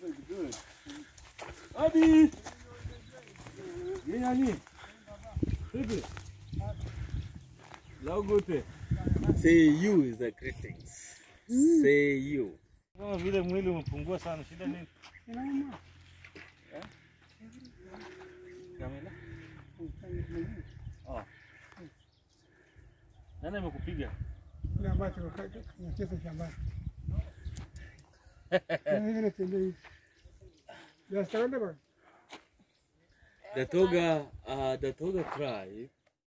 Good. Adi! Ye nani? Vipi? Lao. Say you is the greetings. Say you. Kama vile mwili umepungua sana, shida nini? Inauma. Kamila? Oh. Nani amekupiga? Kile ambacho tunacheza shambani. Datoga, uh, Datoga tribe